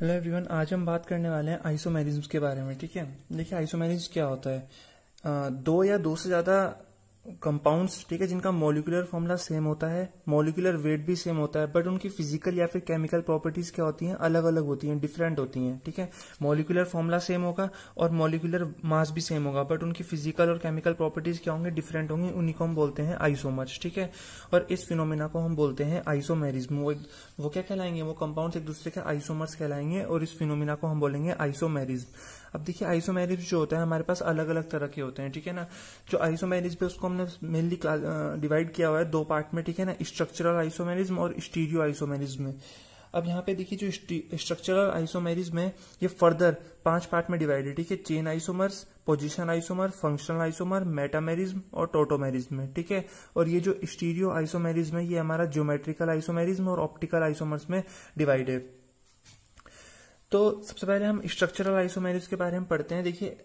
Hello everyone आज हम बात करने वाले हैं आइसोमेरिज्म के बारे में, ठीक है? देखिए आइसोमेरिज क्या होता है? दो या दो से ज़्यादा कंपाउंड्स ठीक है, जिनका मोलिकुलर फॉर्मूला सेम होता है मोलिकुलर वेट भी सेम होता है बट उनकी फ़िज़िकल या फिर केमिकल प्रॉपर्टीज़ क्या होती हैं? अलग अलग होती हैं डिफरेंट होती हैं, ठीक है? मोलिकुलर फॉर्मूला सेम होगा और मोलिकुलर मास भी सेम होगा बट उनकी फ़िज़िकल और केमिकल प्रॉपर्टीज़ क्या होंगे? डिफरेंट होंगे, उन्हीं को हम बोलते हैं आइसोमर्स ठीक है? और इस फिनोमिना को हम बोलते हैं आइसोमेरिज्म वो वो क्या कहलाएँगे? वो कंपाउंड एक दूसरे के आइसोमर्स कहलाएँगे और इस फिनोमिना को हम बोलेंगे आइसोमेरिज्म अब देखिए आइसोमेरिज्म जो होता है, हमारे पास अलग अलग तरह के होते हैं, ठीक है ना? जो आइसोमेरिज्म उसको हमने मेनली डिवाइड किया हुआ है, दो पार्ट में, ठीक है ना? स्ट्रक्चरल आइसोमेरिज्म और स्टीरियो आइसोमेरिज्म में। अब यहाँ पे देखिए जो स्ट्रक्चरल आइसोमेरिज्म है ये फर्दर पाँच पार्ट में डिवाइड है, ठीक है? Chain isomers position isomer functional isomer metamerism और टोटोमेरिज्म है ठीक है? और ये जो स्टीरियो आइसोमेरिज्म है, ये हमारा ज्योमेट्रिकल आइसोमेरिज्म और ऑप्टिकल आइसोमर्स में डिवाइड है। तो सबसे पहले हम स्ट्रक्चरल आइसोमेरिज के बारे में पढ़ते हैं। देखिए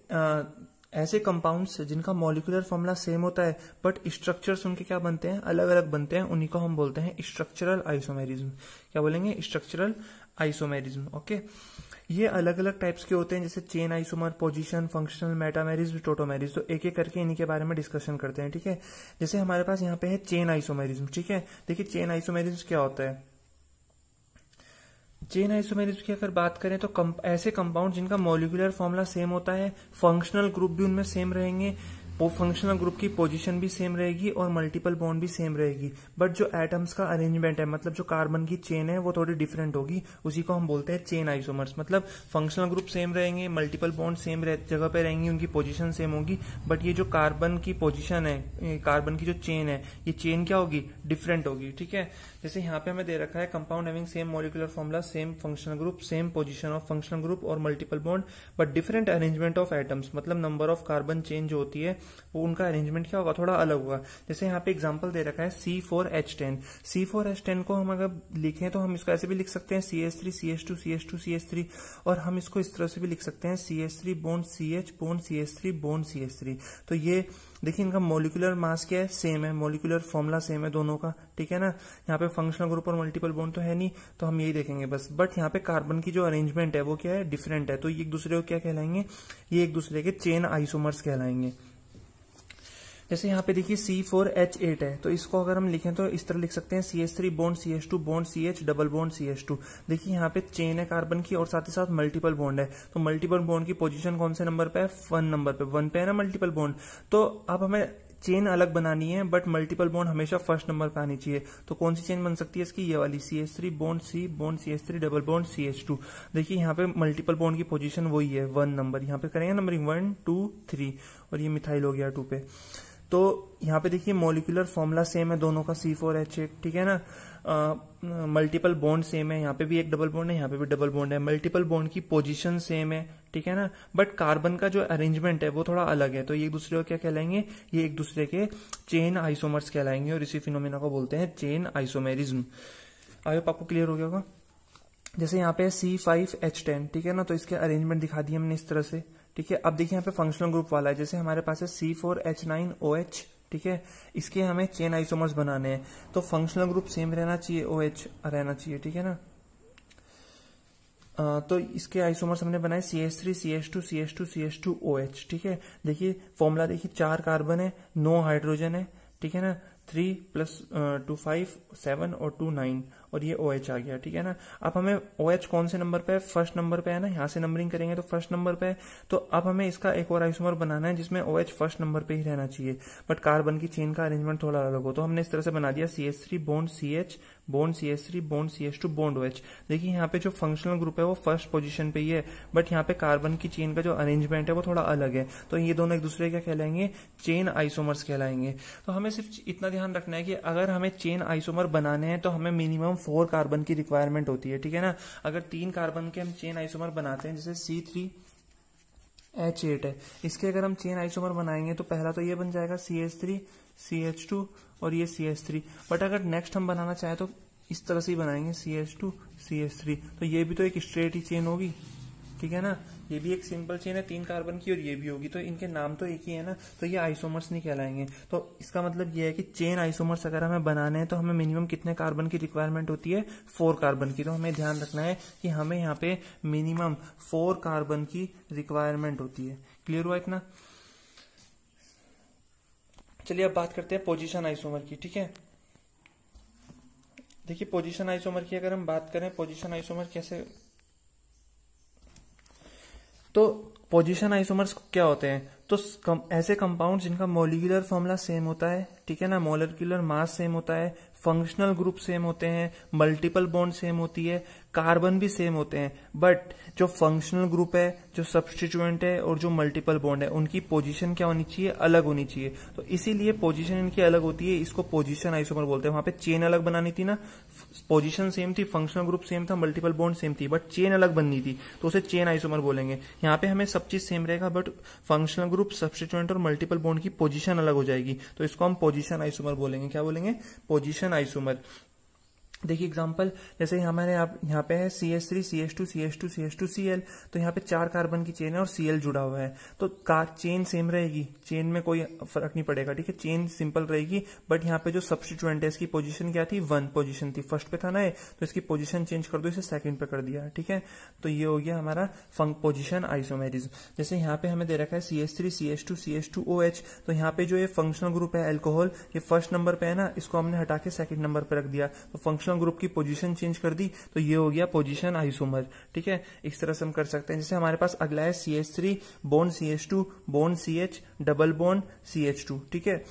ऐसे कंपाउंड्स जिनका मॉलिकुलर फॉर्मूला सेम होता है बट स्ट्रक्चर्स उनके क्या बनते हैं? अलग अलग बनते हैं, उन्हीं को हम बोलते हैं स्ट्रक्चरल आइसोमेरिज्म क्या बोलेंगे? स्ट्रक्चरल आइसोमेरिज्म ओके ये अलग अलग टाइप्स के होते हैं, जैसे chain isomer position functional metamerism tautomerism तो एक एक करके इन्हीं के बारे में डिस्कशन करते हैं, ठीक है? जैसे हमारे पास यहाँ पे है चेन आइसोमेरिज्म ठीक है? देखिए चेन आइसोमेरिज्म क्या होता है? चेन आइसोमेरिज की अगर बात करें तो कम, ऐसे कंपाउंड जिनका मॉलिकुलर फॉर्मूला सेम होता है फंक्शनल ग्रुप भी उनमें सेम रहेंगे। फंक्शनल ग्रुप की पोजीशन भी सेम रहेगी और मल्टीपल बॉन्ड भी सेम रहेगी। बट जो एटम्स का अरेंजमेंट है मतलब जो कार्बन की चेन है, वो थोड़ी डिफरेंट होगी। उसी को हम बोलते हैं चेन आइसोमर्स मतलब फंक्शनल ग्रुप सेम रहेंगे मल्टीपल बॉन्ड सेम जगह पे रहेंगी, उनकी पोजीशन सेम होगी। बट ये जो कार्बन की पोजिशन है कार्बन की जो चेन है, ये चेन क्या होगी? डिफरेंट होगी, ठीक है? जैसे यहाँ पे हमें दे रखा है compound having same molecular formula same functional group same position of functional group और multiple bond but different arrangement of atoms मतलब नंबर ऑफ़ कार्बन चेन जो होती है वो उनका अरेंजमेंट क्या होगा? थोड़ा अलग होगा। जैसे यहाँ पे एग्ज़ाम्पल दे रखा है C four H ten C four H ten को हम अगर लिखें तो हम इसको ऐसे भी लिख सकते हैं C S three C S two C S two C S three और हम इसको इस तरह से भी लिख सकते हैं C S three bond C H bond C S three bond C S three तो ये, देखिए इनका मोलिकुलर मास क्या है? सेम है। मोलिकुलर फॉर्मुला सेम है दोनों का। ठीक है ना? यहाँ पे फंक्शनल ग्रुप और मल्टीपल बॉन्ड तो है नहीं तो हम यही देखेंगे बस। बट यहाँ पे कार्बन की जो अरेंजमेंट है, वो क्या है? डिफरेंट है। तो ये एक दूसरे को क्या कहलाएँगे? ये एक दूसरे के चेन आइसोमर्स कहलाएँगे। जैसे यहाँ पे देखिए सी फोर एच एट है तो इसको अगर हम लिखें तो इस तरह लिख सकते हैं C H three bond C H two bond C H double bond C H two देखिए यहाँ पे चेन है कार्बन की और साथ ही साथ मल्टीपल बॉन्ड है। तो मल्टीपल बॉन्ड की पोजीशन कौन से नंबर पे है? वन नंबर पे। वन पे है ना मल्टीपल बॉन्ड तो अब हमें चेन अलग बनानी है बट मल्टीपल बॉन्ड हमेशा फ़र्स्ट नंबर पे आनी चाहिए। तो कौन सी चेन बन सकती है इसकी? ये वाली C H three bond C bond C H three double bond C H two देखिए यहाँ पे मल्टीपल बॉन्ड की पोजीशन वही है वन नंबर यहाँ पे करेंगे नंबरिंग वन टू थ्री और ये मिथाइल हो गया टू पे। तो यहाँ पे देखिए मोलिकुलर फॉर्मूला सेम है, दोनों का सी फोर एच एट ठीक है ना? मल्टीपल बॉन्ड सेम है, यहाँ पे भी एक डबल बॉन्ड है, यहाँ पे भी डबल बॉन्ड है। मल्टीपल बॉन्ड की पोजीशन सेम है, ठीक है ना? बट कार्बन का जो अरेंजमेंट है, वो थोड़ा अलग है। तो ये एक दूसरे को क्या कहलाएँगे? ये एक दूसरे के चेन आइसोमर्स कहलाएँगे और इसी फिनोमिना को बोलते हैं चेन आइसोमेरिज्म आई होप आपको क्लियर हो गया होगा। जैसे यहाँ पे सी फाइव एच टेन ठीक है ना? तो इसके अरेंजमेंट दिखा दिए हमने इस तरह से। ठीक है? अब देखिए यहाँ पे फंक्शनल ग्रुप वाला है। जैसे हमारे पास है C four H nine O H ठीक है? इसके हमें चेन आइसोमर्स बनाने हैं। तो फंक्शनल ग्रुप सेम रहना चाहिए ओ एच रहना चाहिए ठीक है ना? आ, तो इसके आइसोमर्स हमने बनाए C S three C S two C S two C S two O H ठीक है? देखिए फॉर्मूला देखिए चार कार्बन है नो हाइड्रोजन है ठीक है ना? Three plus two five seven और टू नाइन और ये ओ OH आ गया, ठीक है ना? अब हमें ओ OH कौन से नंबर पे है? फ़र्स्ट नंबर पे है ना? यहाँ से नंबरिंग करेंगे तो फ़र्स्ट नंबर पे है। तो अब हमें इसका एक और आइसोमर बनाना है जिसमें ओ OH फ़र्स्ट नंबर पे ही रहना चाहिए। बट कार्बन की चेन का अरेंजमेंट थोड़ा अलग हो। तो हमने इस तरह से बना दिया C S three bond C H bond C S three bond C H two bond O H देखिए यहाँ पे जो फंक्शनल ग्रुप है वो फ़र्स्ट पोजिशन पे ही है। बट यहाँ पे कार्बन की चेन का जो अरेंजमेंट है वो थोड़ा अलग है। तो ये दोनों एक दूसरे क्या कहलाएँगे? Chain isomers कहलाएँगे। तो हमें सिर्फ़ इतना ध्यान रखना है कि अगर हमें चेन आइसोमर बनाने हैं तो हमें मिनिमम फोर कार्बन की रिक्वायरमेंट होती है, ठीक है ना? अगर तीन कार्बन के हम चेन आइसोमर बनाते हैं, जैसे सी थ्री एच एट है, इसके अगर हम चेन आइसोमर बनाएँगे तो पहला तो ये बन जाएगा C H three C H two और ये सी एच थ्री बट अगर नेक्स्ट हम बनाना चाहें तो इस तरह से ही बनाएँगे C H two C H three तो ये भी तो एक स्ट्रेट ही चेन होगी। ठीक है ना? ये भी एक सिंपल चेन है, तीन कार्बन की और ये भी होगी। तो इनके नाम तो एक ही है ना? तो ये आइसोमर्स नहीं कहलाएँगे। तो इसका मतलब ये है कि चेन आइसोमर्स अगर हमें बनाने हैं तो हमें मिनिमम कितने कार्बन की रिक्वायरमेंट होती है? फोर कार्बन की। तो हमें ध्यान रखना है कि हमें यहाँ पे मिनिमम फोर कार्बन की रिक्वायरमेंट होती है। क्लियर हुआ इतना? चलिए अब बात करते हैं पोजीशन आइसोमर की, ठीक है? देखिए पोजीशन आइसोमर की अगर हम बात करें पोजीशन आइसोमर कैसे तो पोजिशन आइसोमर्स क्या होते हैं? तो ऐसे कंपाउंड जिनका मोलिकुलर फॉर्मूला सेम होता है, ठीक है ना? मोलिकुलर मास सेम होता है फंक्शनल ग्रुप सेम होते हैं मल्टीपल बॉन्ड सेम होती है कार्बन भी सेम होते हैं बट जो फंक्शनल ग्रुप है, जो सब्सटीट्यूएंट है और जो मल्टीपल बॉन्ड है, उनकी पोजीशन क्या होनी चाहिए? अलग होनी चाहिए। तो इसीलिए पोजीशन इनकी अलग होती है, इसको पोजीशन आइसोमर बोलते हैं। वहाँ पे चेन अलग बनानी थी ना पोजीशन सेम थी फंक्शनल ग्रुप सेम था मल्टीपल बॉन्ड सेम थी बट चेन अलग बननी थी तो उसे चेन आइसोमर बोलेंगे। यहाँ पे हमें सब चीज़ सेम रहेगा बट फंक्शनल ग्रुप सब्सटीट्यूएंट और मल्टीपल बॉन्ड की पोजिशन अलग हो जाएगी। तो इसको हम पोजिशन आइसोमर बोलेंगे। क्या बोलेंगे? पोजीशन आइसोमर देखिए एग्जांपल जैसे हमारे यहाँ पे है C S three C S two C S two C S two C L तो यहाँ पे चार कार्बन की चेन है और सी एल जुड़ा हुआ है। तो कार चेन सेम रहेगी। चेन में कोई फ़र्क नहीं पड़ेगा, ठीक है? चेन सिंपल रहेगी बट यहाँ पे जो सब्सटीट्यूएंट है, इसकी पोजीशन क्या थी? वन पोजीशन थी। फ़र्स्ट पे था ना तो इसकी पोजीशन चेंज कर दो, इसे सेकंड पे कर दिया, ठीक है? तो ये हो गया हमारा फंक पोजिशन आइसोमेरिज्म जैसे यहाँ पे हमें दे रखा है C S three C S two C S two O H तो यहाँ पे जो ये फंक्शनल ग्रुप है एल्कोहल ये फ़र्स्ट नंबर पे है ना, इसको हमने हटा के सेकंड नंबर पे रख दिया। तो फंक्शनल फंक्शनल ग्रुप की पोजीशन चेंज कर दी तो ये हो गया पोजीशन आइसोमर ठीक है? इस तरह से हम कर सकते हैं। जैसे हमारे पास अगला है C H three bond C H two bond C H double bond C H two ठीक है?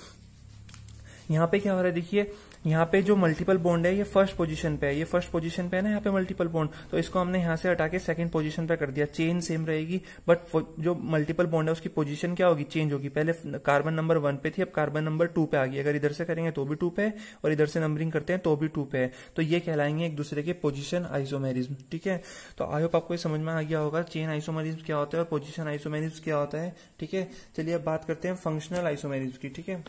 यहाँ पे क्या हो रहा है? देखिए यहाँ पे जो मल्टीपल बॉन्ड है, ये फ़र्स्ट पोजीशन पे है, ये फ़र्स्ट पोजीशन पे है ना यहाँ पे मल्टीपल बॉन्ड तो इसको हमने यहाँ से हटा के सेकंड पोजीशन पे कर दिया। चेन सेम रहेगी बट जो मल्टीपल बॉन्ड है, उसकी पोजीशन क्या होगी? चेंज होगी। पहले कार्बन नंबर वन पे थी, अब कार्बन नंबर टू पे आ गई। अगर इधर से करेंगे तो भी टू पे और इधर से नंबरिंग करते हैं तो भी टू पे है। तो ये कहलाएँगे एक दूसरे के पोजिशन आइसोमेरिज्म ठीक है? तो आई होप आपको समझ में आ गया होगा चेन आइसोमेरिज्म क्या होता है और पोजिशन आइसोमेरिज्म क्या होता है, ठीक है? चलिए अब बात करते हैं फंक्शनल आइसोमेरिज्म की, ठीक है?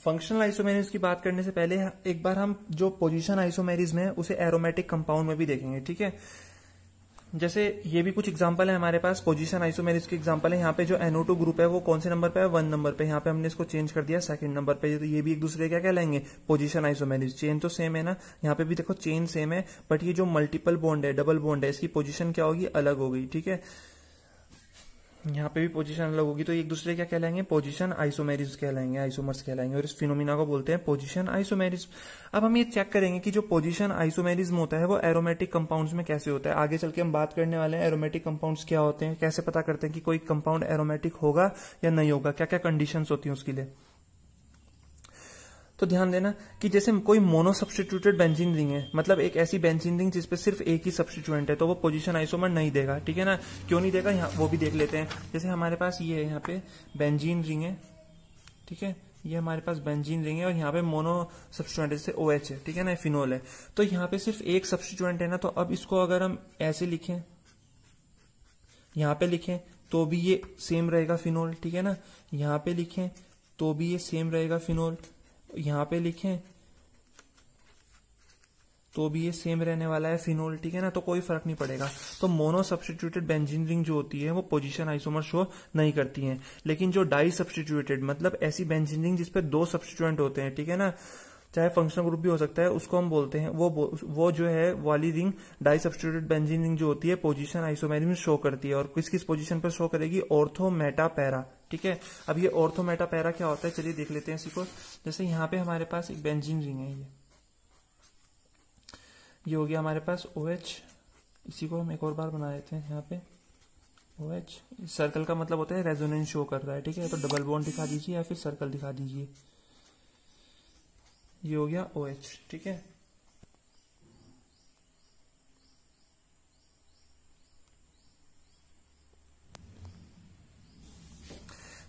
फंक्शनल आइसोमेरिज की बात करने से पहले एक बार हम जो पोजीशन आइसोमेरिज में उसे एरोमेटिक कंपाउंड में भी देखेंगे, ठीक है? जैसे ये भी कुछ एग्जांपल है हमारे पास पोजीशन आइसोमेरिज के एग्जांपल है। यहाँ पे जो NO2 ग्रुप है, वो कौन से नंबर पे है? वन नंबर पे। यहाँ पे हमने इसको चेंज कर दिया सेकंड नंबर पे। तो ये भी एक दूसरे क्या कहलाएँगे? पोजीशन आइसोमेरिज चेन तो सेम है ना? यहाँ पे भी देखो चेन सेम है बट ये जो मल्टीपल बॉन्ड है डबल बॉन्ड है, इसकी पोजिशन क्या होगी? अलग हो गई ठीक है? यहाँ पे भी पोजीशन अलग होगी तो एक दूसरे क्या कहलाएँगे? पोजीशन आइसोमेरिज कहलाएँगे आइसोमर्स कहलाएँगे, और इस फिनोमिना को बोलते हैं पोजीशन आइसोमेरिज अब हम ये चेक करेंगे कि जो पोजीशन आइसोमेरिज्म होता है, वो एरोमेटिक कंपाउंड्स में कैसे होता है? आगे चल के हम बात करने वाले हैं एरोमेटिक कंपाउंड क्या होते हैं? कैसे पता करते हैं कि कोई कंपाउंड एरोमेटिक होगा या नहीं होगा? क्या क्या कंडीशन होती है उसके लिए? तो ध्यान देना कि जैसे कोई मोनो सब्सटीट्यूटेड बेंजीन रिंग है मतलब एक ऐसी बेंजीन रिंग जिसपे सिर्फ़ एक ही सब्सटीट्यूएंट है तो वो पोजीशन आइसोमर नहीं देगा, ठीक है ना? क्यों नहीं देगा? यहाँ वो भी देख लेते हैं। जैसे हमारे पास ये है, यहाँ पे बेंजीन रिंग है, ठीक है? ये हमारे पास बेंजीन रिंग है और यहाँ पे मोनो सब्सटीट्यूएंट जैसे ओ OH है, ठीक है ना? फिनोल है। तो यहाँ पे सिर्फ़ एक सब्सटीट्यूएंट है ना तो अब इसको अगर हम ऐसे लिखें, यहाँ पे लिखें तो भी ये सेम रहेगा फिनोल ठीक है ना? यहाँ पे लिखें तो भी ये सेम रहेगा फिनोल यहाँ पे लिखें तो भी ये सेम रहने वाला है फिनोल ठीक है ना? तो कोई फ़र्क नहीं पड़ेगा। तो मोनो सब्सटीट्यूटेड बेंजीन रिंग जो होती है, वो पोजीशन आइसोमर शो नहीं करती है। लेकिन जो डाई सब्सटीट्यूटेड मतलब ऐसी बेंजीन रिंग जिसपे दो सब्सटीट्यूएंट होते हैं, ठीक है ना? चाहे फंक्शनल ग्रुप भी हो सकता है, उसको हम बोलते हैं, वो वो जो है, वाली ring di substituted benzene ring जो होती है पोजीशन आइसोमेरिज्म शो करती है। और किस किस पोजीशन पर शो करेगी? ऑर्थो मेटा पैरा ठीक है? अब ये ऑर्थो मेटा पैरा क्या होता है? चलिए देख लेते हैं इसी को। जैसे यहाँ पे हमारे पास एक बेंजीन रिंग है ये। ये हो गया हमारे पास ओ OH इसी को हम एक और बार बना लेते हैं यहाँ पे। ओ OH सर्कल का मतलब होता है रेजोनेंस शो कर रहा है, ठीक है? तो डबल बॉन्ड दिखा दीजिए या फिर सर्कल दिखा दीजिए। ये हो गया ओ OH ठीक है?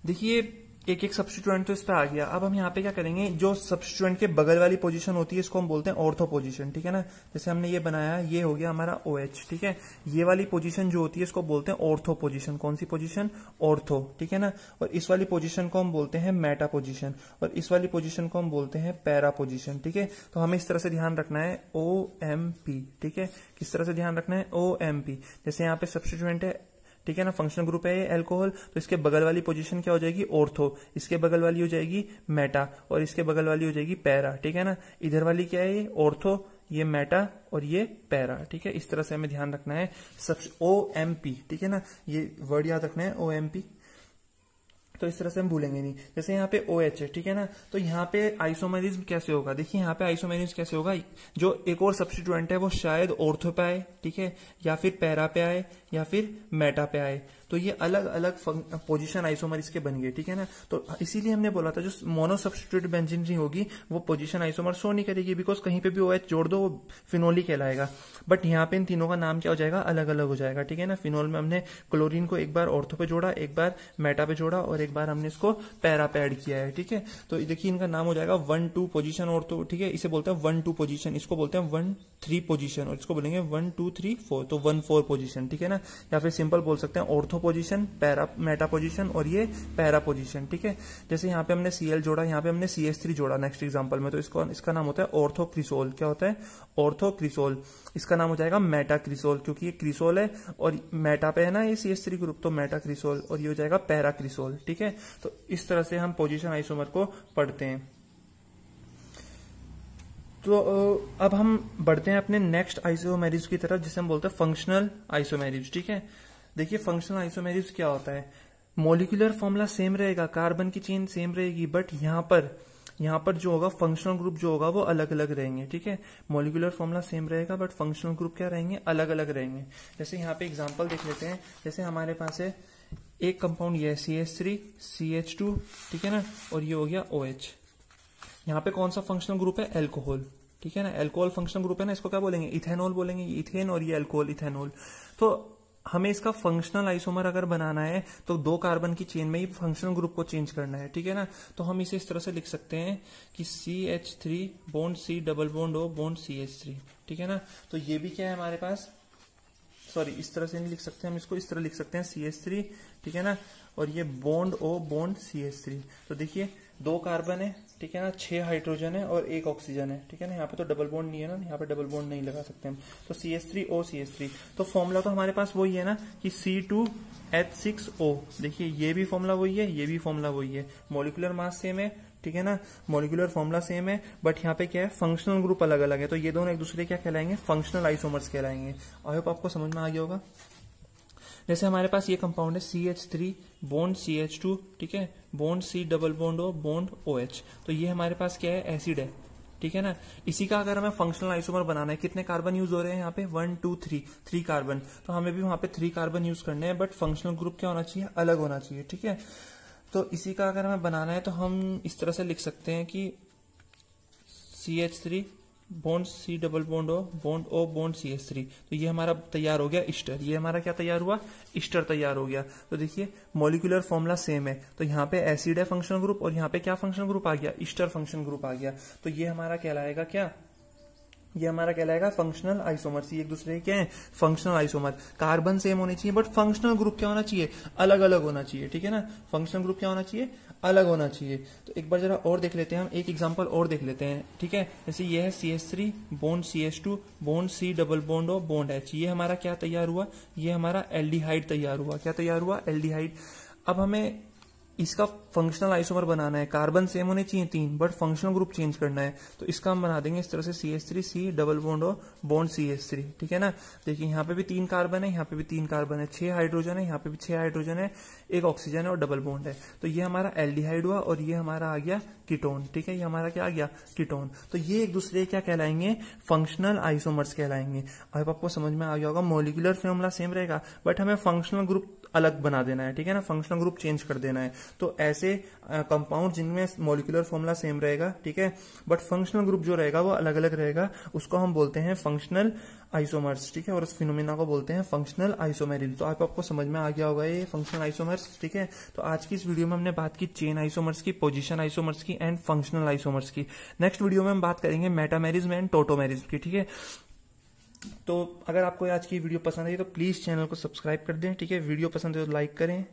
देखिए, एक एक सब्सटीट्यूएंट तो इस पे आ गया। अब हम यहाँ पे क्या करेंगे? जो सब्सटीट्यूएंट के बगल वाली पोजीशन होती है, इसको हम बोलते हैं ऑर्थो पोजीशन ठीक है ना? जैसे हमने ये बनाया, ये हो गया हमारा ओ OH ठीक है? ये वाली पोजीशन जो होती है, इसको बोलते हैं ऑर्थो पोजीशन कौन सी पोजीशन ऑर्थो ठीक है ना? और इस वाली पोजीशन को हम बोलते हैं मेटा पोजिशन और इस वाली पोजिशन को हम बोलते हैं पैरा पोजिशन ठीक है? तो हमें इस तरह से ध्यान रखना है ओ एम पी ठीक है? किस तरह से ध्यान रखना है? ओ एम पी जैसे यहाँ पे सब्सटीट्यूएंट है ठीक है ना? फंक्शनल ग्रुप है ये एल्कोहल तो इसके बगल वाली पोजीशन क्या हो जाएगी? ओर्थो इसके बगल वाली हो जाएगी मेटा और इसके बगल वाली हो जाएगी पैरा ठीक है ना? इधर वाली क्या है ये? ऑर्थो ये मेटा और ये पैरा ठीक है? इस तरह से हमें ध्यान रखना है। सब ओ एम पी ठीक है ना? ये वर्ड याद रखना है ओ एम पी तो इस तरह से हम भूलेंगे नहीं। जैसे यहाँ पे ओ एच है ठीक है ना? तो यहाँ पे आइसोमेरिज्म कैसे होगा? देखिए, यहाँ पे आइसोमेरिज्म कैसे होगा? जो एक और सब्सटीट्यूएंट है, वो शायद ऑर्थो पे आए, ठीक है? या फिर पैरा पे आए, या फिर मेटा पे आए। तो ये अलग अलग पोजीशन आइसोमर इसके बन गए, ठीक है ना? तो इसीलिए हमने बोला था, जो मोनो सब्सटीट्यूट बेंजीन होगी, वो पोजीशन आइसोमर शो नहीं करेगी बिकॉज़ कहीं पे भी ओ OH जोड़ दो, वो फिनोली कहलाएगा। बट यहाँ पे इन तीनों का नाम क्या हो जाएगा? अलग अलग हो जाएगा, ठीक है ना? फिनोल में हमने क्लोरीन को एक बार ऑर्थो पे जोड़ा, एक बार मेटा पे जोड़ा, और एक बार हमने इसको पैरा पे एड किया है, ठीक है? तो देखिए, इनका नाम हो जाएगा वन टू पोजिशन ऑर्थो ठीक है? इसे बोलते हैं वन टू पोजिशन इसको बोलते हैं वन थ्री पोजिशन और इसको बोलेंगे वन टू थ्री फोर तो वन फोर पोजिशन ठीक है ना? या फिर सिंपल बोल सकते हैं ortho position para meta position और ये पैरा पोजीशन ठीक है? जैसे यहाँ पे हमने सीएल जोड़ा, यहाँ पे हमने सी एस थ्री जोड़ा नेक्स्ट एग्ज़ाम्पल में तो इसको, इसका नाम होता है ऑर्थो क्रिसोल क्या होता है? ऑर्थो क्रिसोल इसका नाम हो जाएगा मेटा क्रिसोल क्योंकि ये क्रिसोल है और मेटा पे है ना ये सी एस थ्री ग्रुप तो मेटा क्रिसोल और ये हो जाएगा पैरा क्रिसोल ठीक है? तो इस तरह से हम पोजिशन आइसोमर को पढ़ते हैं। तो अब हम बढ़ते हैं अपने नेक्स्ट आइसोमेरिज की तरफ़, जिसे हम बोलते हैं फंक्शनल आइसोमेरिज ठीक है? देखिए फंक्शनल आइसोमेरिज क्या होता है? मोलिकुलर फॉर्मूला सेम रहेगा कार्बन की चेन सेम रहेगी बट यहाँ पर यहाँ पर जो होगा फंक्शनल ग्रुप जो होगा, वो अलग अलग रहेंगे, ठीक है? मोलिकुलर फॉर्मूला सेम रहेगा बट फंक्शनल ग्रुप क्या रहेंगे? अलग अलग रहेंगे। जैसे यहाँ पे एग्ज़ाम्पल देख लेते हैं। जैसे हमारे पास है, एक कंपाउंड ये है C H three C H two ठीक है ना? और ये हो गया ओ OH यहाँ पे कौन सा फंक्शनल ग्रुप है? एल्कोहल ठीक है ना? एल्कोहल फंक्शनल ग्रुप है ना? इसको क्या बोलेंगे? इथेनॉल बोलेंगे। इथेन और ये एल्कोहल इथेनॉल तो हमें इसका फंक्शनल आइसोमर अगर बनाना है तो दो कार्बन की चेन में ही फंक्शनल ग्रुप को चेंज करना है, ठीक है ना? तो हम इसे इस तरह से लिख सकते हैं कि C H three bond C double bond O bond C H three ठीक है ना? तो ये भी क्या है हमारे पास? सॉरी इस तरह से नहीं लिख सकते, हम इसको इस तरह लिख सकते हैं सी एच थ्री ठीक है ना? और ये bond O bond C H three तो देखिए, दो कार्बन है ठीक है ना? छह हाइड्रोजन है और एक ऑक्सीजन है, ठीक है ना? यहाँ पे तो डबल बॉन्ड नहीं है ना? यहाँ पे डबल बॉन्ड नहीं लगा सकते हम। तो C S three O C S three तो फॉर्मूला तो हमारे पास वही है ना कि C two H six O देखिए, ये भी फॉर्मूला वही है, ये भी फॉर्मूला वही है। मोलिकुलर मास सेम है, ठीक है ना? मोलिकुलर फॉर्मूला सेम है बट यहाँ पे क्या है? फंक्शनल ग्रुप अलग अलग है। तो ये दोनों एक दूसरे क्या कहलाएँगे? फंक्शनल आइसोमर्स कहलाएँगे। आई होप आपको समझ में आ गया होगा। जैसे हमारे पास ये कंपाउंड है C H three bond C H two ठीक है? Bond C double bond O bond O H तो ये हमारे पास क्या है? एसिड है, ठीक है ना? इसी का अगर हमें फंक्शनल आइसोमर बनाना है, कितने कार्बन यूज़ हो रहे हैं यहाँ पे? One two three three carbon तो हमें भी वहाँ पे थ्री कार्बन यूज़ करने हैं बट फंक्शनल ग्रुप क्या होना चाहिए? अलग होना चाहिए, ठीक है? तो इसी का अगर हमें बनाना है तो हम इस तरह से लिख सकते हैं कि C H three bond C double bond O bond O bond C S three तो ये हमारा तैयार हो गया ईस्टर ये हमारा क्या तैयार हुआ? ईस्टर तैयार हो गया. तो देखिए मोलिकुलर फॉर्मूला सेम है. तो यहाँ पे एसिड है फ़ंक्शन ग्रुप और यहाँ पे क्या फ़ंक्शन ग्रुप आ गया? ईस्टर फ़ंक्शन ग्रुप आ गया. तो ये हमारा कहलाएगा क्या? ये हमारा कहलाएगा फंक्शनल आइसोमर सी एक दूसरे क्या है? फंक्शनल आइसोमर कार्बन सेम होने चाहिए बट फंक्शनल ग्रुप क्या होना चाहिए? अलग अलग होना चाहिए, ठीक है ना? फंक्शनल ग्रुप क्या होना चाहिए? अलग होना चाहिए। तो एक बार जरा और देख लेते हैं हम, एक एग्जांपल और देख लेते हैं, ठीक है? जैसे ये है C S three bond C S two bond C double bond और बोन्ड एच ये हमारा क्या तैयार हुआ? ये हमारा एल्डिहाइड तैयार हुआ। क्या तैयार हुआ? एल्डिहाइड अब हमें इसका फंक्शनल आइसोमर बनाना है। कार्बन सेम होने चाहिए तीन बट फंक्शनल ग्रुप चेंज करना है। तो इसका हम बना देंगे इस तरह से C S three C double bond और बॉन्ड सी एस थ्री ठीक है ना? देखिए, यहाँ पे भी तीन कार्बन है, यहाँ पे भी तीन कार्बन है। छह हाइड्रोजन है, यहाँ पे भी छह हाइड्रोजन है, एक ऑक्सीजन है और डबल बॉन्ड है। तो ये हमारा एल्डिहाइड हुआ और ये हमारा आ गया कीटोन ठीक है? ये हमारा क्या आ गया? कीटोन तो ये एक दूसरे क्या कहलाएँगे? Functional isomers कहलाएँगे। अब आपको समझ में आ गया होगा मोलिकुलर फॉर्मूला सेम रहेगा बट हमें फंक्शनल ग्रुप अलग बना देना है, ठीक है ना? फंक्शनल ग्रुप चेंज कर देना है। तो ऐसे कंपाउंड जिनमें मोलिकुलर फॉर्मूला सेम रहेगा, ठीक है? बट फंक्शनल ग्रुप जो रहेगा, वो अलग अलग रहेगा। उसको हम बोलते हैं फंक्शनल आइसोमर्स ठीक है? और उस फिनोमिना को बोलते हैं फंक्शनल आइसोमेरिल तो आप आपको समझ में आ गया होगा ये फंक्शनल आइसोमर्स ठीक है? तो आज की इस वीडियो में हमने बात की चेन आइसोमर्स की पोजिशन आइसोमर्स की एंड फंक्शनल आइसोमर्स की। नेक्स्ट वीडियो में हम बात करेंगे मेटामेरिज्म एंड टोटोमेरिज्म की, ठीक है? तो अगर आपको आज की वीडियो पसंद आई तो प्लीज़ चैनल को सब्सक्राइब कर दें, ठीक है? वीडियो पसंद है तो लाइक करें।